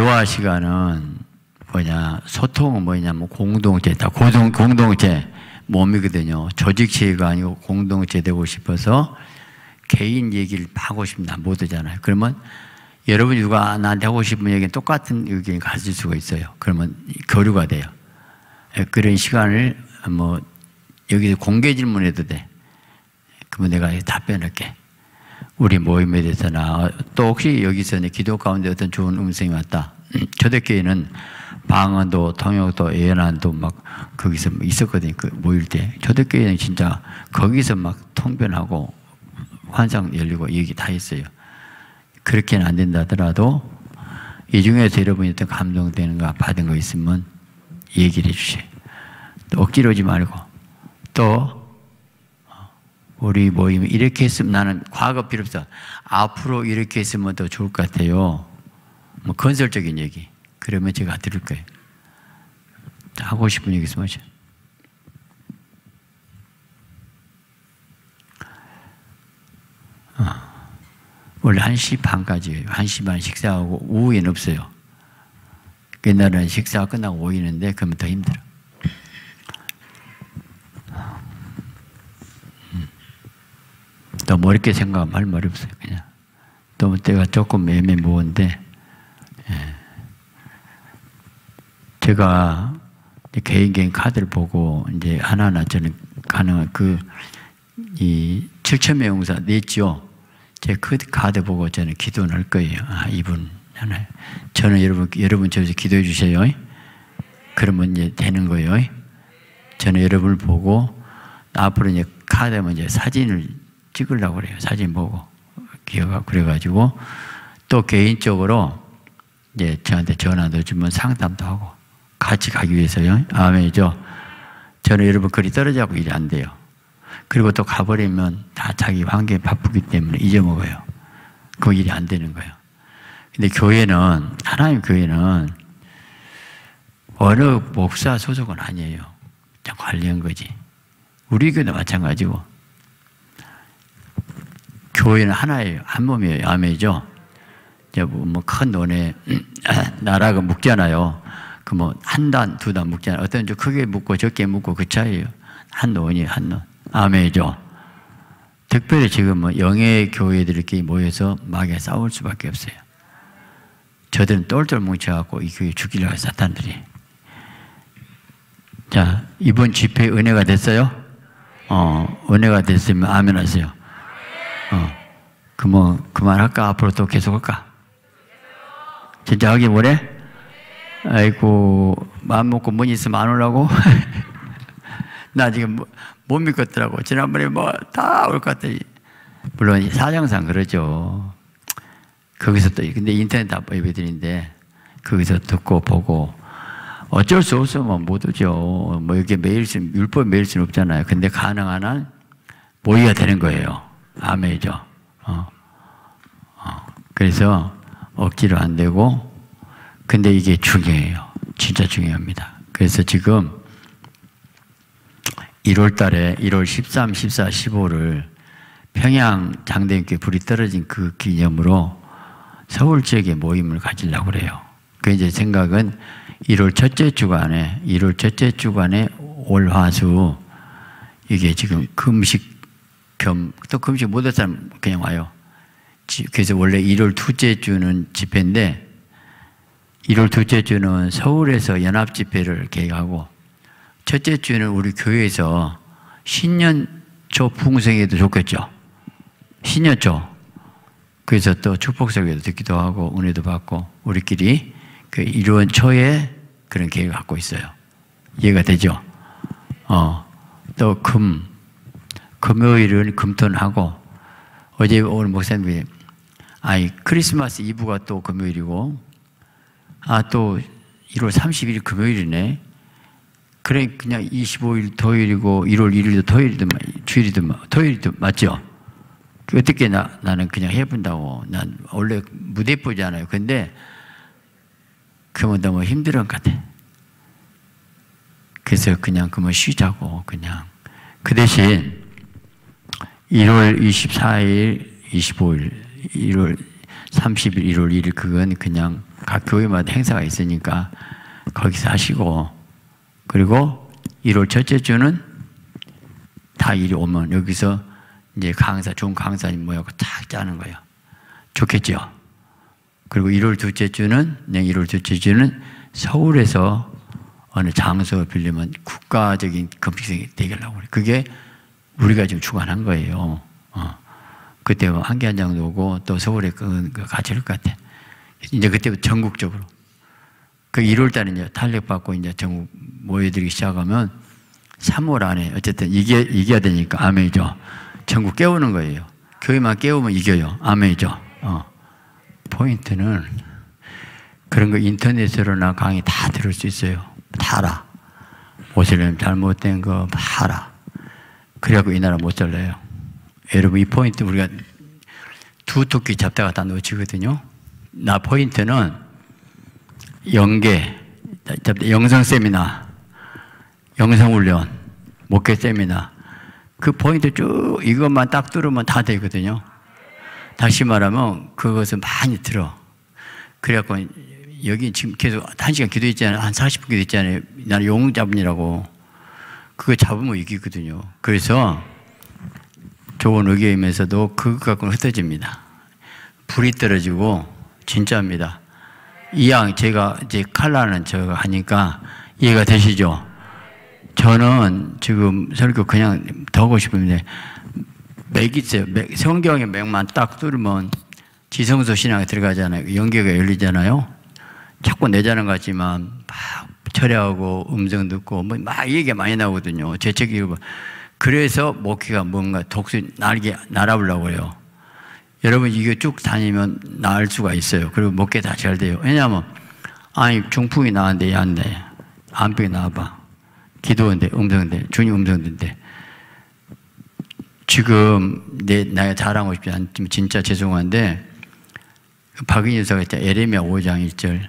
대화 시간은 뭐냐 소통은 뭐냐면 공동체다 고동 공동체 몸이거든요. 조직체가 아니고 공동체 되고 싶어서 개인 얘기를 하고 싶으면 못 하잖아요. 그러면 여러분 누가 나한테 하고 싶은 얘기는 똑같은 의견을 가질 수가 있어요. 그러면 교류가 돼요. 예, 그런 시간을 뭐 여기서 공개 질문해도 돼. 그러면 내가 답변할게. 우리 모임에 대해서나 또 혹시 여기서 기도 가운데 어떤 좋은 음성이 왔다. 초대교회는 방언도 통역도 예언도 막 거기서 있었거든요. 그 모일 때 초대교회는 진짜 거기서 막 통변하고 환상 열리고 얘기 다 했어요. 그렇게는 안 된다 하더라도 이 중에서 여러분이 어떤 감동되는 거 받은 거 있으면 얘기를 해주세요. 또 억지로 하지 말고 또 우리 모임 이렇게 했으면 나는 과거 필요 없어. 앞으로 이렇게 했으면 더 좋을 것 같아요. 뭐 건설적인 얘기. 그러면 제가 들을 거예요. 하고 싶은 얘기 있으면 하죠. 어. 원래 1시 반까지예요. 1시 반 식사하고 오후에는 없어요. 옛날에는 식사 끝나고 모이는데 그러면 더 힘들어. 더 멀게 생각하면 할 말이 없어요. 그냥. 또 때가 조금 애매모호한데 예. 제가 개인 개인 카드를 보고 이제 하나하나 저는 가능한 그 이 7천 명용사 냈죠. 제그 카드 보고 저는 기도를 할 거예요. 아 이분 하나. 저는 여러분 여러분 저기서 기도해 주세요. 그러면 이제 되는 거예요. 저는 여러분을 보고 앞으로 이제 카드면 이제 사진을 찍으려고 그래요. 사진 보고 기억하고 그래가지고 또 개인적으로 이제 저한테 전화도 주면 상담도 하고 같이 가기 위해서요. 아멘이죠. 저는 여러분 거리 떨어져고 일이 안 돼요. 그리고 또 가버리면 다 자기 환경에 바쁘기 때문에 잊어먹어요. 그 일이 안 되는 거예요. 근데 교회는, 하나님 교회는 어느 목사 소속은 아니에요. 관리한 거지. 우리 교회도 마찬가지고. 교회는 하나예요. 한 몸이에요. 아멘이죠. 뭐큰 논에 나라가 묶잖아요. 그 뭐 한 단, 두 단 묶잖아요. 어떤 좀 크게 묶고 적게 묶고 그 차이에요. 한 논이 한 논. 아멘이죠. 특별히 지금 뭐 영의 교회들끼리 모여서 막에 싸울 수밖에 없어요. 저들은 똘똘 뭉쳐갖고 이 교회 죽이려고 사탄들이. 자, 이번 집회 은혜가 됐어요? 어, 은혜가 됐으면 아멘 하세요. 어, 그 뭐 그만할까? 앞으로 또 계속 할까? 진짜 하기 뭐래? 아이고 마음 먹고 문 있으면 안 오라고? 나 지금 뭐, 못 믿겠더라고. 지난번에 뭐 다 올 것 같아. 물론 사정상 그러죠. 거기서 또 근데 인터넷 다 예배드린데 거기서 듣고 보고 어쩔 수 없으면 못 오죠. 뭐 이게 매일 율법 매일 수는 없잖아요. 근데 가능한 한 모의가 되는 거예요. 아멘이죠. 어. 어. 그래서 억지로 안 되고, 근데 이게 중요해요. 진짜 중요합니다. 그래서 지금 1월 달에 1월 13, 14, 15를 평양 장대교회 불이 떨어진 그 기념으로 서울 지역에 모임을 가지려고 그래요. 그 이제 생각은 1월 첫째 주간에, 1월 첫째 주간에 올화수 이게 지금 금식 겸, 또 금식 못할 사람 그냥 와요. 그래서 원래 1월 둘째 주는 집회인데 1월 둘째 주는 서울에서 연합 집회를 계획하고 첫째 주는 우리 교회에서 신년초 풍성에도 좋겠죠. 신년초. 그래서 또 축복설교도 듣기도 하고 은혜도 받고 우리끼리 그 1월 초에 그런 계획을 갖고 있어요. 이해가 되죠? 어, 또 금, 금요일은 금토하고 어제 오늘 목사님이 아이 크리스마스 이브가 또 금요일이고 아 또 1월 31일 금요일이네. 그래 그냥 25일 토요일이고 1월 1일도 토요일도 주일이도 토요일도 맞죠? 그 어떻게 나 나는 그냥 해본다고 난 원래 무대 보잖아요. 근데 그러면 너무 힘들은 것 같아. 그래서 그냥 그만 쉬자고 그냥 그 대신 1월 24일, 25일, 1월 30일, 1월 1일 그건 그냥 각 교회마다 행사가 있으니까 거기서 하시고 그리고 1월 첫째 주는 다 이리 오면 여기서 이제 강사 좋은 강사님 모여고 탁 짜는 거예요. 좋겠죠. 그리고 1월 둘째 주는 네, 1월 둘째 주는 서울에서 어느 장소 빌리면 국가적인 금식생이 되겠라고 그래. 그게 우리가 지금 주관한 거예요. 어. 그때 뭐 한개 한 장도 오고 또 서울에 그, 그 같이 올 것 같아. 이제 그때부터 전국적으로. 그 1월 달에 이제 탄력받고 이제 전국 모여들기 시작하면 3월 안에 어쨌든 이겨, 이겨야 되니까 아멘이죠. 전국 깨우는 거예요. 교회만 깨우면 이겨요. 아멘이죠. 어. 포인트는 그런 거 인터넷으로나 강의 다 들을 수 있어요. 다 알아. 모슬렘 잘못된 거 알아. 그래갖고 이 나라 못 살려요. 여러분 이 포인트 우리가 두 토끼 잡다가 다 놓치거든요. 나 포인트는 연계, 영상 세미나, 영상 훈련, 목회 세미나 그 포인트 쭉 이것만 딱 뚫으면 다 되거든요. 다시 말하면 그것을 많이 들어. 그래갖고 여기 지금 계속 한 시간 기도했잖아요. 한 40분 기도했잖아요. 나는 용 잡으라고. 그거 잡으면 이기거든요. 그래서 좋은 의견이면서도 그것 갖고는 흩어집니다. 불이 떨어지고 진짜입니다. 이왕 제가 이제 칼라는 저가 하니까 이해가 되시죠? 저는 지금 설교 그냥 더 하고 싶은데 맥 있어요. 맥, 성경의 맥만 딱 뚫으면 지성소 신앙에 들어가잖아요. 연계가 열리잖아요. 자꾸 내자는 것 같지만 막 철회하고 음성 듣고 뭐 막 얘기 많이 나오거든요. 재책 읽어 그래서 목회가 뭔가 독수 날게 날아보려고 해요. 여러분 이게 쭉 다니면 나을 수가 있어요. 그리고 목회 다 잘 돼요. 왜냐하면 아니 중풍이 나왔는데 안 돼. 안병이 나와봐. 기도인데 음성인데 주님 음성인데 지금 내 나의 자랑하고 싶지 않지만 진짜 죄송한데 박인희 여사가 있잖아 에레미야 5장 1절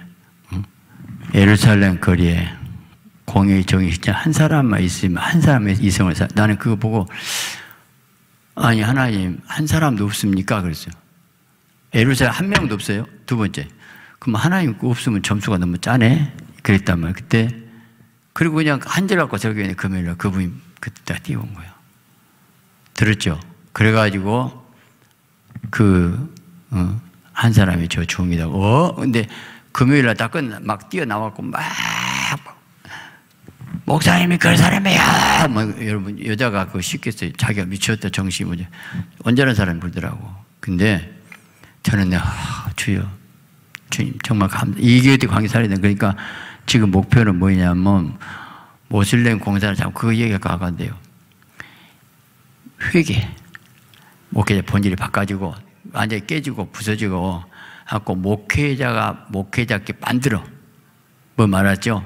예루살렘 거리에 공의 정의 진짜 한 사람만 있으면 한 사람의 이성을 사 나는 그거 보고 아니 하나님 한 사람도 없습니까 그랬어요 예루살렘 한 명도 없어요 두 번째 그럼 하나님 없으면 점수가 너무 짜네 그랬단 말이에요 그때 그리고 그냥 한 줄 갖고 저기 금요일날 그분이 그때 뛰어온 거예요 들었죠? 그래가지고 그, 어, 한 사람이 저 중이다. 어? 근데 금요일 날딱 끝나, 막 뛰어나왔고, 막, 목사님이 그런 사람이야! 뭐, 여러분, 여자가 그거 쉽겠어요. 자기가 미쳤다, 정신이 뭐지. 언짢은 사람이 불더라고. 근데 저는 내가, 아, 주여, 주님, 정말 감, 이게 관계 살리는 그러니까 지금 목표는 뭐냐면, 모슬렘 공사를 잡고 그 얘기가 가간대요. 회개. 목회자 본질이 바꿔지고 완전히 깨지고 부서지고 하고 목회자가 목회자께 만들어. 뭐 말하죠?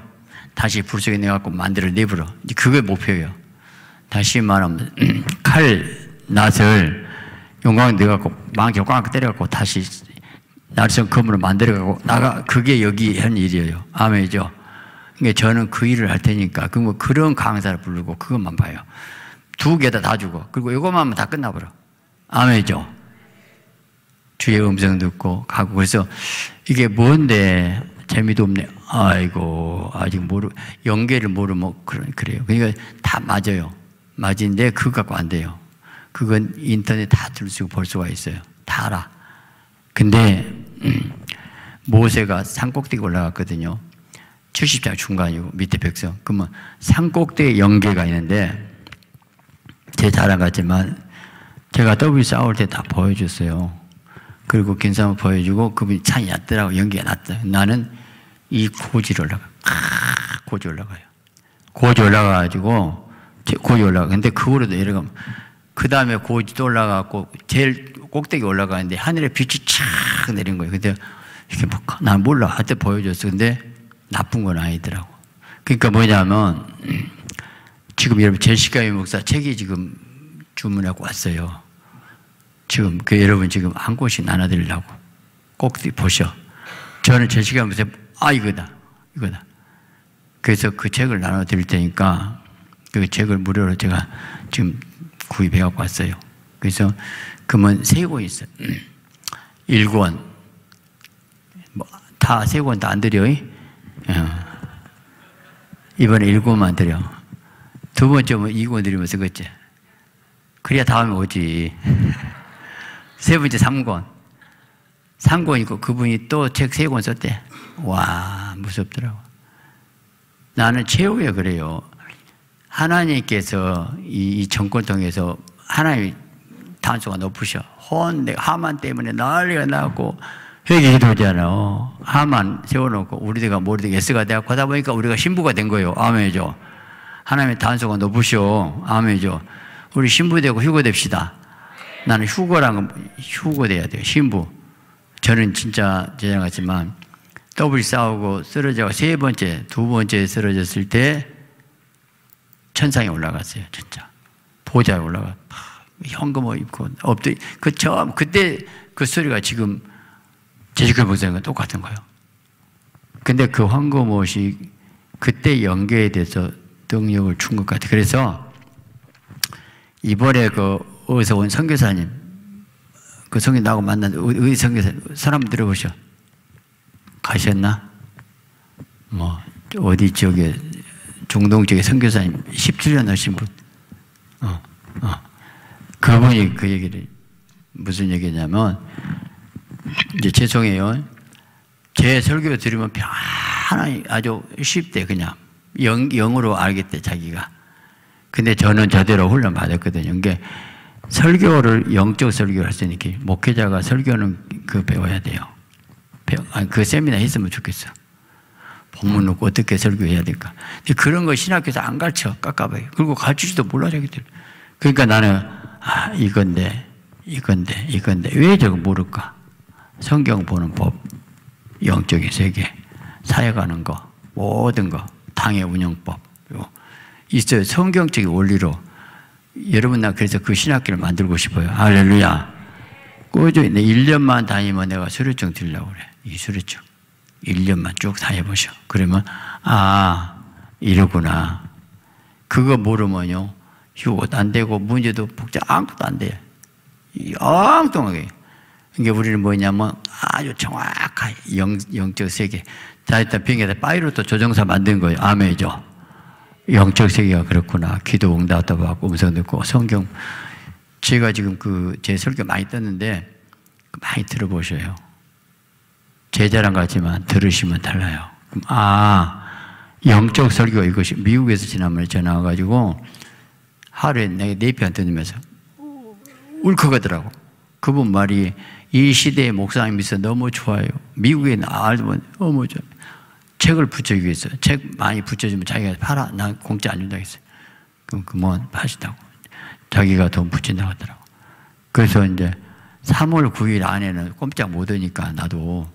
다시 불 속에 내갖고 만들어 내버려. 그게 목표예요. 다시 말하면 칼, 낫을 용광 내갖고 망치 꽉 때려갖고 다시 날선 검으로 만들어가고 나가 그게 여기 한 일이에요. 아멘이죠. 그러니까 저는 그 일을 할 테니까 그 뭐 그런 강사를 부르고 그것만 봐요. 두 개 다 다 주고 그리고 이것만 하면 다 끝나버려. 아멘이죠. 주의 음성 듣고 가고 그래서 이게 뭔데 재미도 없네. 아이고 아직 모르 연계를 모르면 그래요. 그러니까 다 맞아요. 맞은데 그거 갖고 안 돼요. 그건 인터넷 다 들수볼 수가 있어요. 다 알아. 근데 음, 모세가 산꼭대기 올라갔거든요. 70장 중간이고 밑에 백성. 그러면 산꼭대기 연계가 있는데 제 자랑 같지만 제가 더블 싸울 때 다 보여줬어요. 그리고 괜찮아 보여주고 그분이 참 얕더라고 연기가 났다. 나는 이 고지를 올라가. 아, 고지 올라가요. 고지 올라가가지고 고지 올라가. 근데 그거로 내려가면 그 다음에 고지도 올라가고 제일 꼭대기 올라가는데 하늘에 빛이 착 내린 거예요. 근데 이렇게 뭐, 난 몰라. 하여튼 보여줬어. 근데 나쁜 건 아니더라고. 그러니까 뭐냐면 지금 여러분 제시카 목사 책이 지금 주문하고 왔어요. 지금 그 여러분 지금 한 곳이 나눠드리려고 꼭 보셔. 저는 제시카 목사 아 이거다 이거다. 그래서 그 책을 나눠드릴 테니까 그 책을 무료로 제가 지금 구입해 갖고 왔어요. 그래서 그러면 세권 있어요. 1권 뭐다 세권 다 안 드려. 어. 이번에 일권만 드려. 두 번째면 이권 드리면 쓰겠지. 그래야 다음에 오지. 세 번째 삼권. 삼권 있고 그분이 또 책 세 권 썼대. 와, 무섭더라고. 나는 최후에 그래요. 하나님께서 이, 이 정권 통해서 하나님이 단수가 높으셔. 혼, 내 하만 때문에 난리가 나고 회개 기도잖아. 하만 세워놓고 우리가 모르게 예스가 되고 하다 보니까 우리가 신부가 된 거예요. 아멘이죠. 하나님의 단수가 높으셔. 아멘이죠. 우리 신부 되고 휴거 됩시다. 나는 휴거란 건 휴거 돼야 돼요. 신부. 저는 진짜 제자 같지만 더블 싸우고 쓰러져 세 번째, 두 번째 쓰러졌을 때 천상에 올라갔어요. 진짜 보좌에 올라가 현금을 입고 엎드 그 처음 그때 그 소리가 지금 제주교 목사님과 똑같은 거예요. 근데 그 황금 옷이 그때 연계에 대해서 능력을 준 것 같아요. 그래서 이번에 그 어디서 온 선교사님 그 성교 나하고 만난 의 선교사 사람 들어보셔. 가셨나? 뭐 어디 지역에 중동 지역에 선교사님 17년 하신 분. 어, 어. 그분이 그 얘기를 무슨 얘기냐면 이제 죄송해요. 제 설교 들으면 편안히 아주 쉽대 그냥 영, 영으로 알겠대 자기가. 근데 저는 저대로 훈련 받았거든요. 이게 설교를 영적 설교를 할수있으 목회자가 설교는 그 배워야 돼요. 배워, 아니, 그 세미나 했으면 좋겠어. 본문 놓고 어떻게 설교해야 될까. 그런 거 신학교에서 안 가르쳐 깎아봐요. 그리고 가르치지도 몰라 자기들. 그러니까 나는 아 이건데 이건데 이건데 왜 저거 모를까? 성경 보는 법, 영적인 세계, 사역하는 거, 모든 거, 당의 운영법 있어요. 성경적인 원리로 여러분 나 그래서 그 신학교를 만들고 싶어요. 할렐루야. 꾸준히 1년만 다니면 내가 수료증 드리려고 그래. 이 수료증. 1년만 쭉 다녀보셔. 그러면 아 이러구나. 그거 모르면요. 휴고도 안 되고 문제도 복잡 아무것도 안 돼. 엉뚱하게. 이게 우리는 뭐냐면 아주 정확한 영, 영적 세계. 자, 일단 비행기에다 파이로트 조정사 만든 거예요. 아멘이죠. 영적 세계가 그렇구나. 기도 응답도 받고 음성 듣고 성경. 제가 지금 그 제 설교 많이 떴는데 많이 들어보셔요. 제 자랑 같지만 들으시면 달라요. 아, 영적 설교 이것이 미국에서 지난번에 전화 와가지고 하루에 내가 네편 들으면서 울컥하더라고. 그분 말이 이 시대의 목사님 있어 너무 좋아요. 미국에 알면 어머 저 책을 붙여주기 위해서 책 많이 붙여주면 자기가 팔아. 난 공짜 안 준다고 했어요. 그럼 그뭐 파시다고. 자기가 돈 붙인다고 하더라고. 그래서 이제 3월 9일 안에는 꼼짝 못 하니까 나도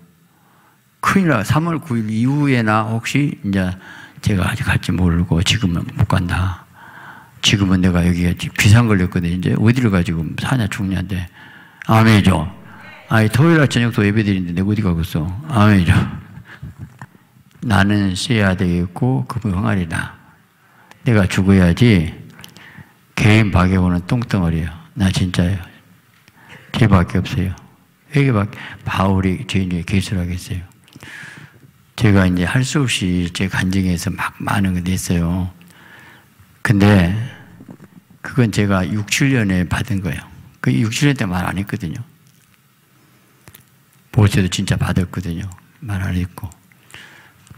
큰일 나. 3월 9일 이후에나 혹시 이제 제가 아직 갈지 모르고 지금은 못 간다. 지금은 내가 여기가 비상 걸렸거든. 이제 어디를 가지고 사냐 죽냐인데. 아멘이죠. 아니, 토요일 날 저녁도 예배 드리는데 내가 어디 가겠어. 아멘이죠. 나는 써야 되겠고, 그분 항아리다. 내가 죽어야지 개인 박해고는 똥덩어리야. 나 진짜예요. 죄밖에 없어요. 회개밖에 바울이 죄인에게 기술하겠어요. 제가 이제 할 수 없이 제 간증에서 막 많은 거 냈어요. 근데 그건 제가 6, 7년에 받은 거예요. 그 6, 7년 때 말 안 했거든요. 보세도 진짜 받았거든요. 말 안 했고.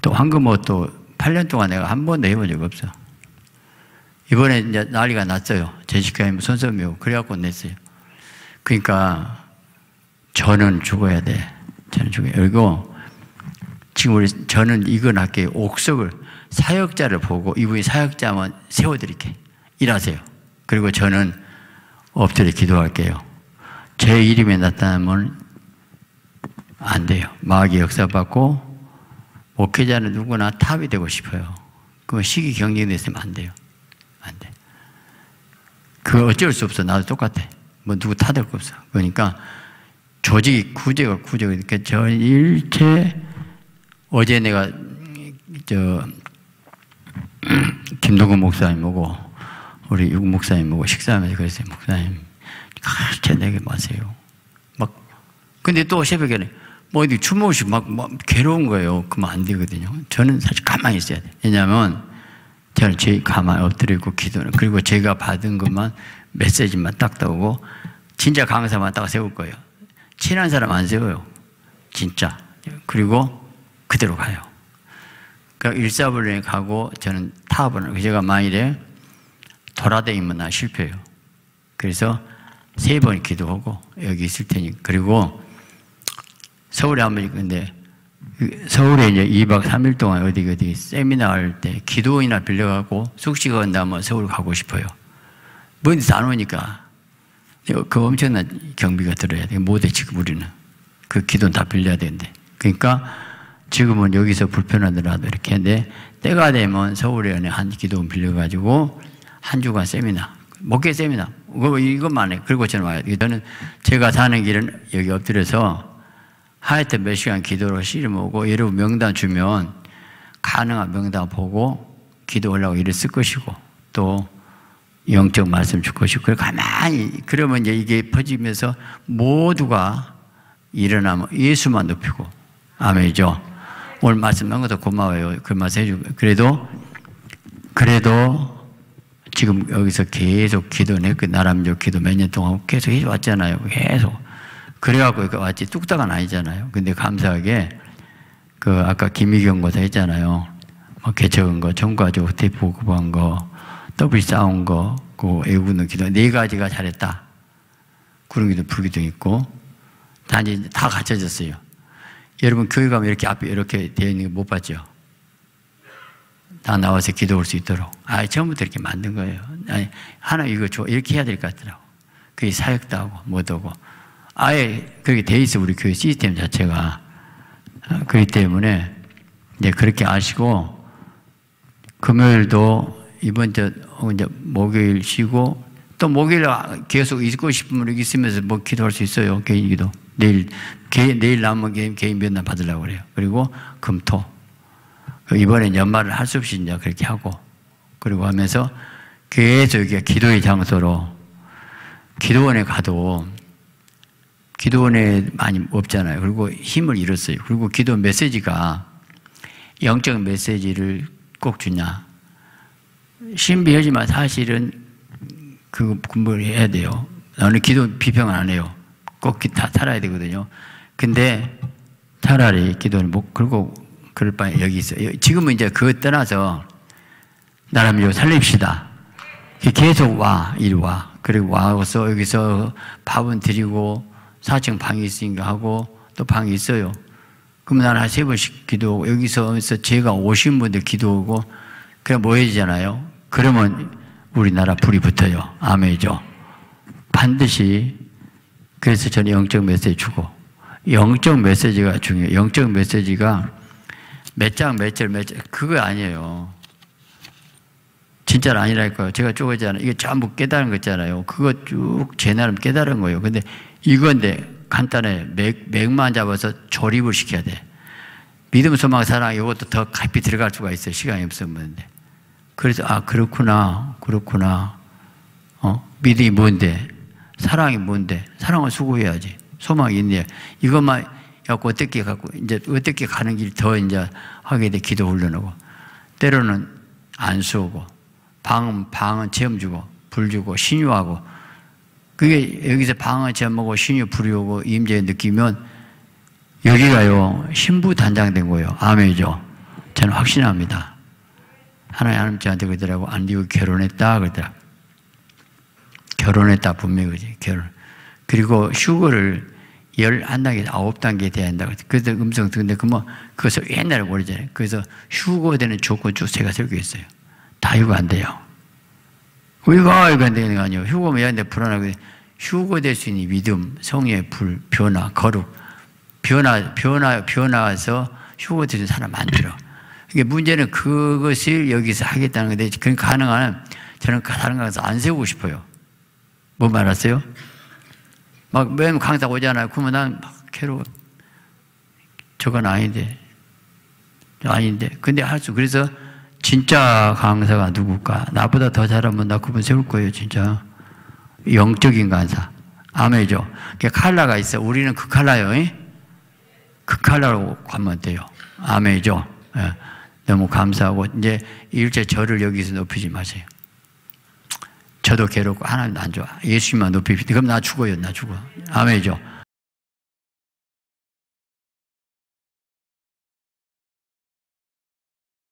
또 황금옷 또 8년 동안 내가 한 번도 해본 적 없어. 이번에 이제 난리가 났어요. 제시카님 손섬이고 그래갖고 냈어요. 그러니까 저는 죽어야 돼. 저는 죽어야 돼. 그리고 지금 우리 저는 이거 낫게 옥석을 사역자를 보고 이분이 사역자면 세워드릴게. 일하세요. 그리고 저는 엎드려 기도할게요. 제 이름이 나타나면 안 돼요. 마귀 역사받고 목회자는 누구나 탑이 되고 싶어요. 그 시기 경쟁됐으면 안 돼요. 안 돼. 그 어쩔 수 없어. 나도 똑같아. 뭐 누구 타될 거 없어. 그러니까 조직이 구제가 구제가 그러니까 저 일체 어제 내가 저 김동근 목사님 보고 우리 육 목사님 보고 식사하면서 그랬어요. 목사님, 제 내게 마세요. 막 근데 또 새벽에는 뭐 어디 주무시 막, 막 괴로운 거예요. 그러면 안 되거든요. 저는 사실 가만히 있어야 돼. 왜냐하면 저는 제 가만히 엎드리고 기도는 그리고 제가 받은 것만 메시지만 딱 떠오고 진짜 강사만 딱 세울 거예요. 친한 사람 안 세워요. 진짜. 그리고 그대로 가요. 그러니까 일사불란에 가고 저는 타업을 제가 만일에 돌아다니면 나 실패해요. 그래서 세 번 기도하고 여기 있을 테니 그리고 서울에 한번 근데 서울에 이제 2박 3일 동안 어디 어디 세미나 할 때 기도원이나 빌려가고 숙식을 한다면 서울 가고 싶어요. 먼데서 안 오니까 그 엄청난 경비가 들어야 돼. 못해 지금 우리는 그 기도는 다 빌려야 되는데. 그러니까 지금은 여기서 불편하더라도 이렇게 했는데 때가 되면 서울에 한 기도원 빌려가지고 한 주간 세미나 목회 세미나 이것만 해. 그리고 저는 와요. 저는 제가 사는 길은 여기 엎드려서 하여튼 몇 시간 기도로 씨름오고 여러분 명단 주면 가능한 명단 보고 기도하려고 일을 쓸 것이고 또 영적 말씀 줄 것이고 그래 가만히 그러면 이제 이게 퍼지면서 모두가 일어나면 예수만 높이고 아멘이죠. 오늘 말씀 한 것도 고마워요. 그 말씀 해주고 그래도 그래도 지금 여기서 계속 기도는 그 나람조 기도 몇 년 동안 계속 해왔잖아요. 계속. 그래갖고 왔지 뚝딱은 아니잖아요. 근데 감사하게 그 아까 김희경 거사 했잖아요. 뭐 개척한 거, 정과조 테이프 보급한 거, 더블 싸운 거, 그 애구는 기도 네 가지가 잘했다. 구름 기도 불기도 있고 단지 다 갖춰졌어요. 여러분 교회 가면 이렇게 앞에 이렇게 되어 있는 거 못 봤죠? 다 나와서 기도할 수 있도록. 아, 처음부터 이렇게 만든 거예요. 아니, 하나 이거 좋아. 이렇게 해야 될 것 같더라고. 그게 사역도 하고, 못 하고. 아예 그렇게 돼 있어, 우리 교회 시스템 자체가. 아, 그렇기 때문에, 이제 그렇게 아시고, 금요일도 이번 주, 어, 이제 목요일 쉬고, 또 목요일 계속 있고 싶으면 여기 있으면서 뭐 기도할 수 있어요. 개인 기도. 내일, 개, 내일 남은 개인, 개인 면담 받으려고 그래요. 그리고 금토. 그 이번에 연말을 할 수 없이 이제 그렇게 하고, 그리고 하면서 계속 여기가 기도의 장소로, 기도원에 가도, 기도원에 많이 없잖아요. 그리고 힘을 잃었어요. 그리고 기도 메시지가 영적 메시지를 꼭 주냐. 신비하지만 사실은 그 공부를 해야 돼요. 나는 기도 비평은 안 해요. 꼭 다 살아야 되거든요. 근데 차라리 기도를 못, 그리고 그럴 바에 여기 있어요. 지금은 이제 그거 떠나서 나라면 살립시다. 계속 와, 이리 와. 그리고 와서 여기서 밥은 드리고 4층 방이 있으니까 하고 또 방이 있어요. 그럼 나는 한 세 번씩 기도하고 여기서 제가 오신 분들 기도하고 그냥 모여지잖아요. 그러면 우리나라 불이 붙어요. 아멘이죠. 반드시 그래서 저는 영적 메시지 주고 영적 메시지가 중요해요. 영적 메시지가 몇 장, 몇 절, 몇 절, 그거 아니에요. 진짜는 아니라니까요. 제가 쪼개잖아요. 이게 전부 깨달은 거 있잖아요. 그거 쭉 제 나름 깨달은 거예요. 근데 이건데 간단해. 맥, 맥만 잡아서 조립을 시켜야 돼. 믿음, 소망, 사랑 이것도 더 깊이 들어갈 수가 있어요. 시간이 없으면. 그래서 아 그렇구나, 그렇구나. 어 믿음이 뭔데? 사랑이 뭔데? 사랑을 수고해야지. 소망이 있네. 이것만 갖고 어떻게 갖고 이제 어떻게 가는 길 더 이제 하게 돼 기도 훈련하고 때로는 안수하고 방은 방은 체험 주고 불 주고 신유하고 그게 여기서 방은 체험하고 신유 불이 오고 임재 느끼면 여기가요 신부 단장된 거예요. 아멘이죠. 저는 확신합니다. 하나님 하나님 저한테 그러더라고. 안디고 결혼했다 그러더라. 결혼했다 분명히 그지. 결혼. 그리고 휴거를 열한 단계, 아홉 단계 돼야 한다고. 그래서 음성 듣는데, 그 뭐, 그것을 옛날에 모르잖아요. 그래서 휴거되는 조건 쭉 제가 설교했어요. 다 휴거 안 돼요. 휴가, 휴가 안 되는 거 아니에요. 휴거면 얘한테 불안하고, 휴거될 수 있는 믿음, 성의 불, 변화, 거룩, 변화, 변화, 변화해서 휴거되는 사람 만들어. 이게 문제는 그것을 여기서 하겠다는 건데, 그 가능한, 저는 다른 가서 안 세우고 싶어요. 뭐 말았어요? 막 매일 강사 오잖아요. 그러면 난막 괴로워. 저건 아닌데. 아닌데. 근데 할 수, 그래서 진짜 강사가 누굴까? 나보다 더 잘하면 나 그분 세울 거예요, 진짜. 영적인 강사. 아멘이죠. 칼라가 있어. 우리는 그 칼라요. 극하라고 하면 돼요. 아멘이죠. 예. 너무 감사하고 이제 일제 저를 여기서 높이지 마세요. 저도 괴롭고 하나님도 안 좋아. 예수님만 높이지. 그럼 나 죽어요. 나 죽어. 아멘이죠.